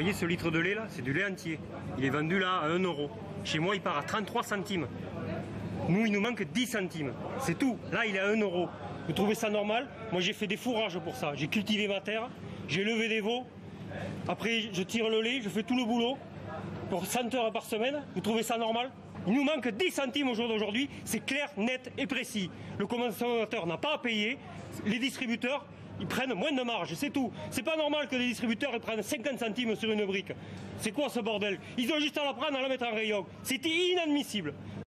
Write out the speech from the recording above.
voyez ce litre de lait là C'est du lait entier. Il est vendu là à 1 euro. Chez moi, il part à 33 centimes. Nous, il nous manque 10 centimes. C'est tout. Là, il est à 1 euro. Vous trouvez ça normal Moi, j'ai fait des fourrages pour ça. J'ai cultivé ma terre, j'ai levé des veaux. Après, je tire le lait, je fais tout le boulot pour 100 heures par semaine. Vous trouvez ça normal Il nous manque 10 centimes au jour d'aujourd'hui. C'est clair, net et précis. Le consommateur n'a pas à payer. Les distributeurs, ils prennent moins de marge, c'est tout. C'est pas normal que les distributeurs prennent 50 centimes sur une brique. C'est quoi ce bordel? Ils ont juste à la prendre à la mettre en rayon. C'était inadmissible.